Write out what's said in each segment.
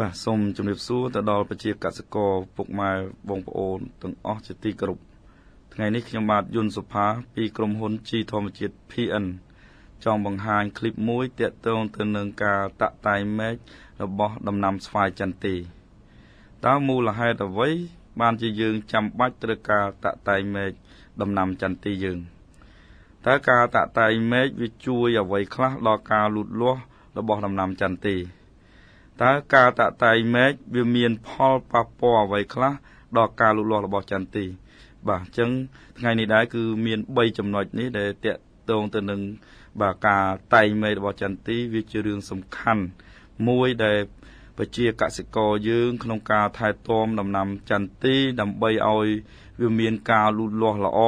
បាទសូមជម្រាបសួរទៅដល់ប្រជាកសិករពុកម៉ែបងប្អូនទាំងអស់ជាទីគោរពថ្ងៃនេះខ្ញុំបាទយុនសុផាពីក្រុមហ៊ុន G ធម្មជាតិ PN ចង់បង្ហាញคลิปមួយទាក់ទងទៅនឹងការតាក់តែងមែករបស់ដំណាំស្វាយចន្ទីតើមូលហេតុអ្វី បានជាយើងចាំបាច់ត្រូវការតាក់តែងមែកដំណាំចន្ទីយើងតើការតាក់តែងមែកវាជួយអ្វីខ្លះដល់ការលូតលាស់របស់ដំណាំចន្ទី តើការតាក់តែងមែកវាមានផលប៉ះពាល់អ្វីខ្លះដល់ការលូតលាស់របស់ចន្ទីបាទអញ្ចឹងថ្ងៃនេះដែរគឺមាន3ចំណុចនេះដែលតកតងទៅនឹងបាទការតែងមែករបស់ចន្ទីវាជារឿងសំខាន់មួយដែលប្រជាកសិករយើងក្នុងការថែទាំដំណាំចន្ទីដើម្បីឲ្យវាមានការលូតលាស់ល្អ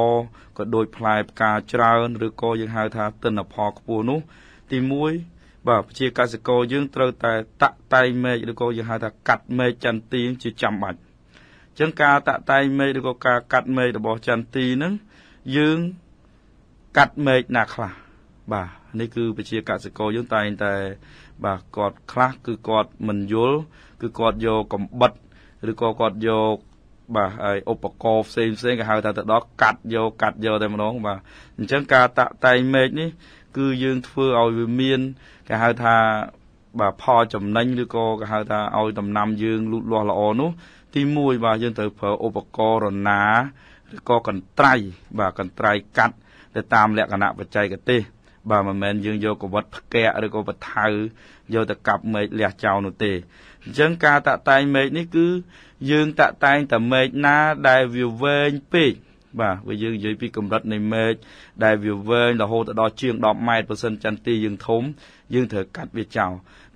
ក៏ដូចផ្លែផ្កាច្រើនឬក៏យើងហៅថាទិន្នផលខ្ពស់នោះ ទី1 បាទជាកសិករយើងត្រូវតែតាក់តែងមែកឬក៏យើងហៅថាកាត់មែកចន្ទីជាចាំបាច់អញ្ចឹងការតាក់តែងមែកឬក៏ការកាត់មែករបស់ចន្ទីហ្នឹងយើងកាត់មែកណាខ្លះបាទនេះគឺប្រជាកសិករយើងតែងតែ បាទគាត់ខ្លះគឺគាត់មិនយល់គឺគាត់យកកំបិតឬក៏គាត់យកបាទហើយឧបករណ៍ផ្សេងផ្សេងគេហៅថាទៅដល់កាត់យកកាត់យកតែម្ដងបាទអញ្ចឹងការតាក់តែងមែកនេះ គឺយើងធ្វើឲ្យវាមានគេហៅថាបាទផលចំណេញឬក៏គេហៅថាឲ្យដំណាំយើងលូតលាស់ល្អនោះ ទី1បាទយើងត្រូវប្រើឧបករណ៍រណាឬក៏កន្ត្រៃបាទកន្ត្រៃកាត់ទៅតាមលក្ខណៈបច្ចេកទេសបាទមិនមែនយើងយកកវិតផ្កាក់ឬក៏បថៅយកទៅកាប់មែកលះចោលនោះទេអញ្ចឹងការតាក់តែងមែកនេះគឺយើងតាក់តែងតែមែកណាដែលវាវែងពេក បាទវាយើងនិយាយពីកម្រិតនៃមែកដែលវាវែងរហូតដល់ជាង10ម៉ែត្របើសិនចន្ទទីយើងធំយើងត្រូវកាត់វាចោល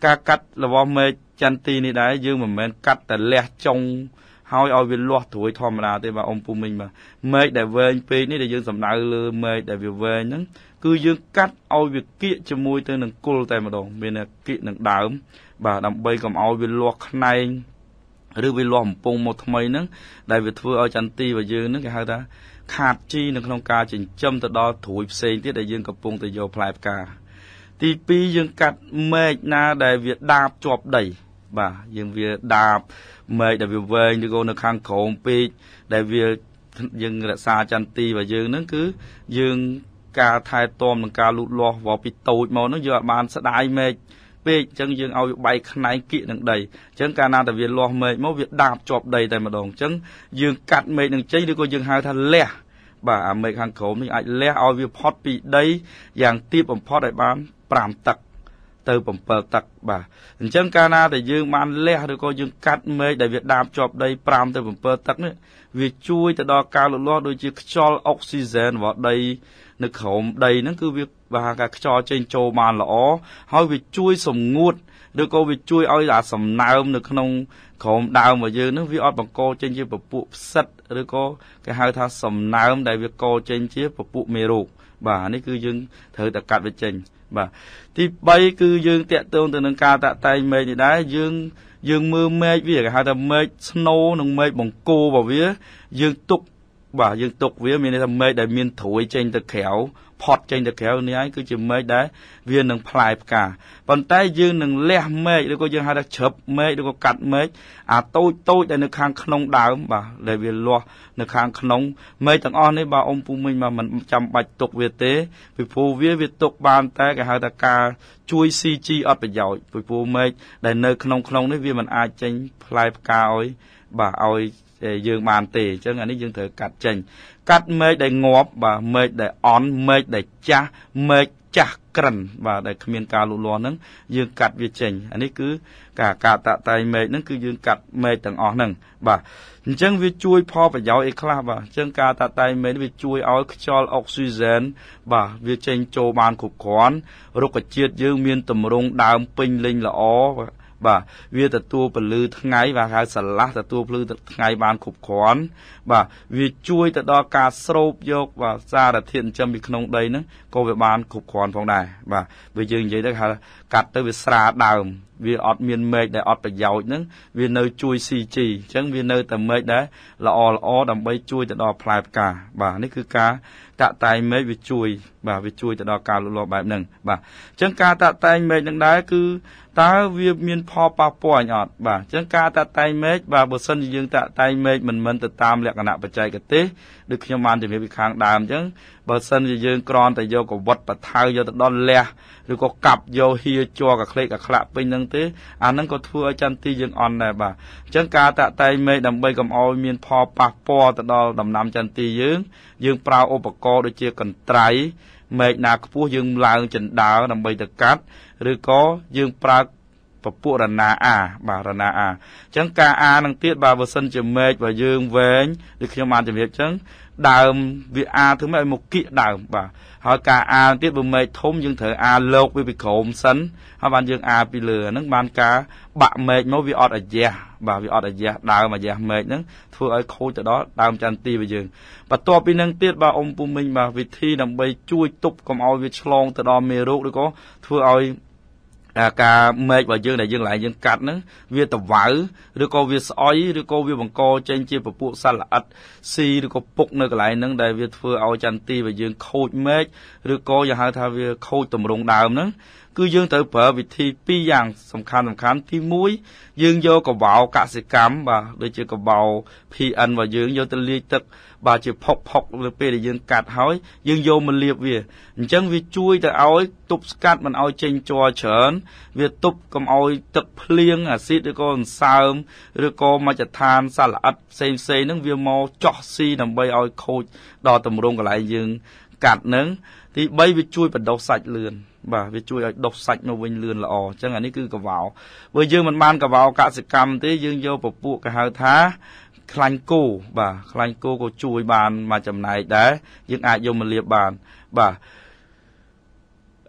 ការកាត់របស់មែកចន្ទទីនេះដែរយើងមិនមែនកាត់តែលះចុងហើយឲ្យវាលាស់ត្រួយធម្មតាទេបាទអ៊ំពូមីងបាទមែកដែលវែងពេកនេះដែលយើងសំដៅលើមែកដែលវាវែងហ្នឹងគឺយើងកាត់ឲ្យវាគៀកជាមួយទៅនឹងគល់តែម្ដងមានតែគៀកនឹងដើមបាទដើម្បីកុំឲ្យវាលាស់ខ្នែង ឬវាលាស់កំពង់មកថ្មីហ្នឹងដែលវាធ្វើឲ្យចន្ទទីរបស់យើងហ្នឹងគេហៅថាខាតជីនៅក្នុងការចិញ្ចឹមទៅដល់ត្រួយផ្សេងទៀតដែលយើងកំពុងតែយកផ្លែផ្កាទី2យើងកាត់មែកណាដែលវាដាបជាប់ដី បាទយើងវាដាបមែកដែលវាវែងឬក៏នៅខាងក្រោមពេកដែលវាយើងរក្សាចន្ទីរបស់យើងហ្នឹងគឺយើងការថែទាំនិងការលូតលាស់វពីតូចមកហ្នឹងយើងអាចបានស្ដាយមែក ពេកអញ្ចឹងយើងឲ្យវាបែកខ្នែងគៀកនឹងដីអញ្ចឹងកាលណាតែវាលាស់មែកមកវាដាបជាប់ដីតែម្ដងអញ្ចឹងយើងកាត់មែកនឹងចេញឬក៏យើងហៅថាលះបាទអាមែកខាងក្រោមនេះអាចលះឲ្យវាផុតពីដីយ៉ាងទាបបំផុតឲ្យបាន5ទឹក ទៅ7ទឹកបាទអញ្ចឹងកាលណាដែលយើងបានលះឬក៏យើងកាត់មែកដែលវាដាបជាប់ដី5ទៅ7ទឹកនេះវាជួយទៅដល់ការលូតលាស់ដូចជាខ្យល់អុកស៊ីហ្សែនរបស់ដីនៅក្រោមដីហ្នឹងគឺវាបាទការខ្យល់ចេញចូលបានល្អហើយវាជួយសម្ងួតឬក៏វាជួយឲ្យអាសំណើមនៅក្នុងក្រោមដើមរបស់យើងនឹងវាអត់បង្កចេញជាពពួកផ្សិតឬក៏គេហៅថាសំណើមដែលវាកចេញជាពពួកមេរោគបាទនេះគឺយើងត្រូវតែកាត់វាចេញ បាទទី3គឺយើងតាក់ទងទៅនឹងការតាក់តែងមែកនេះដែរយើងយើងមើលមែកវាគេហៅថាមែកស្នូនិងមែកបង្គោរបស់វា យើងទុកបាទយើងទុកវាមានន័យថាមែកដែលមានត្រួយចេញទៅក្រៅ ផត់ចេញទៅក្រៅនេះហើយគឺជាមែកដែលវានឹងផ្លែផ្កាប៉ុន្តែយើងនឹងលះមែកឬក៏យើងហៅថាជ្រឹបមែកឬក៏កាត់មែកអាតូចតូចដែលនៅខាងក្នុងដើមបាទដែលវាលាស់នៅខាងក្នុងមែកទាំងអស់នេះបាទអ៊ំពូមីងបាទមិនចាំបាច់ទុកវាទេពីព្រោះវាវាទុកបានតែគេហៅថាការជួយ CG អត់ប្រយោជន៍ពីព្រោះមែកដែលនៅក្នុងក្នុងនេះវាមិនអាចចេញផ្លែផ្កាឲ្យបាទឲ្យយើងបានទេអញ្ចឹងអានេះយើងត្រូវកាត់ចេញ កាត់មែកដែលងាប់បាទមែកដែលអន់មែកដែលចាស់មែកចាស់ក្រិនបាទដែលគ្មានការលូតលាស់ហ្នឹងយើងកាត់វាចេញអានេះគឺការការតាក់តែងមែកហ្នឹងគឺយើងកាត់មែកទាំងអស់ហ្នឹងបាទអញ្ចឹងវាជួយផលប្រយោជន៍អីខ្លះបាទអញ្ចឹងការតាក់តែងមែកវាជួយឲ្យខ្យល់អុកស៊ីហ្សែនបាទវាចេញចូលបានគ្រប់គ្រាន់រុក្ខជាតិយើងមានតម្រង់ដើមពេញលេញល្អបាទ បាទវាទទួលពលឺថ្ងៃបាទហៅស្រឡះទទួលពលឺថ្ងៃបានគ្រប់គ្រាន់បាទវាជួយទៅដល់ការស្រូបយកបាទសារធាតុចិញ្ចឹមពីក្នុងដីហ្នឹងក៏វាបានគ្រប់គ្រាន់ផងដែរបាទបើយើងនិយាយទៅហៅកាត់ទៅវាស្រាដើម វាអត់មានមែកដែលអត់ប្រយោជន៍ហ្នឹងវានៅជួយ CG អញ្ចឹងវានៅតែមែកដែលល្អល្អដើម្បីជួយទៅដល់ផ្លែផ្កាបាទនេះគឺការតាក់តែងមែកវាជួយ បាទវាជួយទៅដល់ការលូតលាស់បែបហ្នឹងបាទអញ្ចឹងការតាក់តែងមែកហ្នឹងដែរគឺតើវាមានផលប៉ះពាល់អត់បាទអញ្ចឹងការតាក់តែងមែកបាទបើសិនជាយើងតាក់តែងមែកមិនមិនទៅតាមលក្ខណៈបច្ចេកទេសដូចខ្ញុំបានជម្រាបពីខាងដើមអញ្ចឹងបើសិនជាយើងគ្រាន់តែយកកវិតបថៅយកទៅដល់លះឬក៏កាប់យកហៀជ័រកក្លេកកក្លាក់ពេញហ្នឹងទេអាហ្នឹងក៏ធ្វើឲ្យចន្ទទីយើងអន់ដែរបាទអញ្ចឹងការតាក់តែងមេឃដើម្បីកុំឲ្យមានផលប៉ះពាល់ទៅដល់ដំណាំចន្ទទីយើង យើងប្រើឧបករណ៍ដូចជាកន្ត្រៃមេឃណាខ្ពស់យើងឡើងចិណ្ដើដើម្បីទៅកាត់ឬក៏យើងប្រើពពួករណាអាបាទរណាអាអញ្ចឹងការអានឹងទៀតបាទបើសិនជាមេឃបើយើងវែងដូចខ្ញុំបានជម្រាបអញ្ចឹង ដើមវាអាធ្វើម៉េចឲ្យមកគៀកដើមបាទហើយការអាទៀតបើមែកធំយើងត្រូវអាលោកវាពីក្រោមសិនហើយបានយើងអាពីលើហ្នឹងបានការបាក់មែកមកវាអត់អាយ៉ះបាទវាអត់អាយ៉ះដើមអាយ៉ះមែកហ្នឹងធ្វើឲ្យខូចទៅដល់ដើមចន្ទទីរបស់យើងបន្ទាប់ពីហ្នឹងទៀតបាទអ៊ំពូមីងបាទវិធីដើម្បីជួយទប់កុំឲ្យវាឆ្លងទៅដល់មេរោគឬក៏ធ្វើឲ្យ ការមែករបស់យើងដែលយើងឡើងយើងកាត់ហ្នឹងវាតវៅឬក៏វាស្អុយឬក៏វាបង្កចេញជាពពួកសត្វល្អិតស៊ីឬក៏ពុកនៅកន្លែងហ្នឹងដែលវាធ្វើឲ្យចន្ទទីរបស់យើងខូចមែកឬក៏យើងហៅថាវាខូចតម្រងដើមហ្នឹងគឺយើងត្រូវប្រើវិធីពីរយ៉ាងសំខាន់សំខាន់ទី1យើងយកកបោកសិកម្មបាទដូចជាកបោ PN របស់យើងយកទៅលាយទឹក បាទជាផុកផុកលើពេលដែលយើងកាត់ហើយយើងយកមកលាបវាអញ្ចឹងវាជួយទៅឲ្យទប់ស្កាត់មិនឲ្យចេញជ័រច្រើន វាទប់កុំឲ្យទឹកភ្លៀងអាស៊ីតឬក៏អន្សើមឬក៏មជ្ឈដ្ឋានសត្វល្អិតផ្សេងផ្សេងហ្នឹងវាមកចោះស៊ីដើម្បីឲ្យខូចដល់តម្រងកន្លែងយើងកាត់ហ្នឹងទី3វាជួយបដោះសាច់លឿន បាទវាជួយឲ្យដុសសាច់មកវិញលឿនល្អអញ្ចឹងអានេះគឺកវោបើយើងមិនបានកវោកសិកម្មទេយើងយកពពួកគេហៅថាខ្លាញ់គោបាទខ្លាញ់គោក៏ជួយបានមកចំណែកដែរយើងអាចយកមកលាបបានបាទ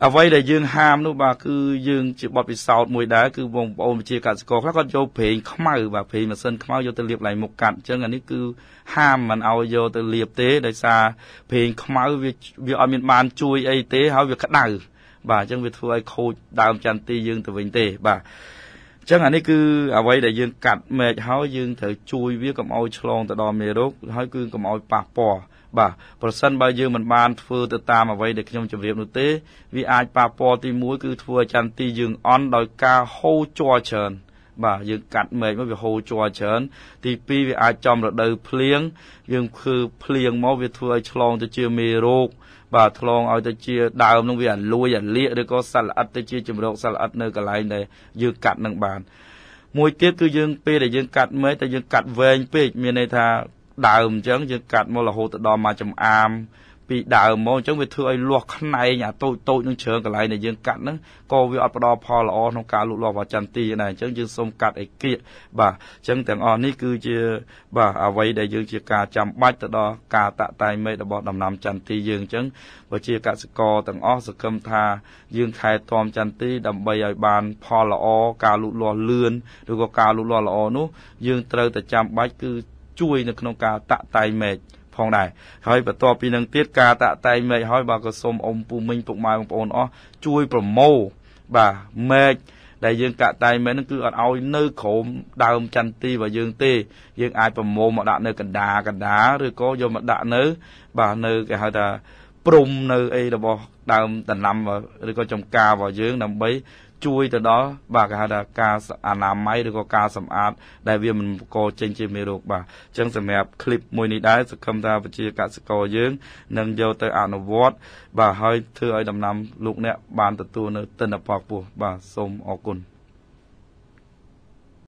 អ្វីដែលយើងហាមនោះបាទគឺយើងជាបទពិសោធន៍មួយដែរគឺបងប្អូនវិជាកសិករខ្លះគាត់យកប្រេងខ្មៅបាទប្រេងម៉ាស៊ីនខ្មៅយកទៅលាបឡើងមុខកាត់អញ្ចឹងអានេះគឺហាមមិនឲ្យយកទៅលាបទេដោយសារប្រេងខ្មៅវាវាអត់មានបានជួយអីទេហើយវាក្តៅ បាទអញ្ចឹងវាធ្វើឲ្យខូចដើមចន្ទទីយើងទៅវិញទេបាទអញ្ចឹងអានេះគឺអ្វីដែលយើងកាត់មែកហើយយើងត្រូវជួយវាកុំឲ្យឆ្លងទៅដល់មេរោគហើយគឺកុំឲ្យប៉ះពាល់បាទប្រសិនបើយើងមិនបានធ្វើទៅតាមអ្វីដែលខ្ញុំជម្រាបនោះទេវាអាចប៉ះពាល់ទី1គឺធ្វើឲ្យចន្ទទីយើងអន់ដោយការហូរជ័រច្រើន បាទយើងកាត់មែកមកវាហូរជ័រច្រើន ទី2វាអាចចំរដូវភ្លៀងយើងគឺភ្លៀងមកវាធ្វើឲ្យឆ្លងទៅជាមេរោគបាទឆ្លងឲ្យទៅជាដើមនឹងវាអាលួយអាលៀកឬក៏សត្វល្អិតទៅជាជំរកសត្វល្អិតនៅកន្លែងដែលយើងកាត់នឹងបាន មួយទៀតគឺយើងពេលដែលយើងកាត់មែកតែយើងកាត់វែងពេកមានន័យថាដើមអញ្ចឹងយើងកាត់មករហូតទៅដល់មួយចំអាម ពីដើមមកអញ្ចឹងវាធ្វើឲ្យលាស់ខ្នែងអាតូចតូចនឹងជ្រើកន្លែងដែលយើងកាត់ហ្នឹងក៏វាអត់ផ្ដល់ផលល្អក្នុងការលូតលាស់របស់ចន្ទទីដែរអញ្ចឹងយើងសូមកាត់ឯកៀកបាទអញ្ចឹងទាំងអស់នេះគឺជាបាទអ្វីដែលយើងជាការចាំបាច់ទៅដល់ការតាក់តែងមេរបស់ដំណាំចន្ទទីយើងអញ្ចឹងបើជាកសិករទាំងអស់សង្ឃឹមថាយើងថែទាំចន្ទទីដើម្បីឲ្យបានផលល្អការលូតលាស់លឿនឬក៏ការលូតលាស់ល្អនោះយើងត្រូវតែចាំបាច់គឺជួយនៅក្នុងការតាក់តែងមេឃ ផងដែរហើយបន្ទាប់ពីនឹងទៀតការតាក់តែងមេឃហើយបាទក៏សូមអ៊ំពូមីងពុកម៉ែបងប្អូនអស់ជួយប្រម៉ូបាទមេឃដែលយើងកាក់តែងមែនហ្នឹងគឺអត់ឲ្យនៅក្រោមដើមចន្ទទីរបស់យើងទេ យើងអាចប្រមូលមកដាក់នៅកណ្ដាលកណ្ដាលឬក៏យកមកដាក់នៅ បាទនៅគេហៅថាព្រំនៅអីរបស់ដើមដំណាំឬក៏ចំការរបស់យើងដើម្បី ជួយទៅដល់បាទគេហៅថាការអនាម័យឬក៏ការសម្អាតដែលវាមិនបង្កចេញជាមេរោគបាទអញ្ចឹងសម្រាប់คลิปមួយនេះដែរសង្ឃឹមថាវិជាកសិករយើងនឹងយកទៅអនុវត្តបាទហើយធ្វើឲ្យដំណាំលោកអ្នកបានទទួលនៅទិន្នផលខ្ពស់បាទសូមអរគុណ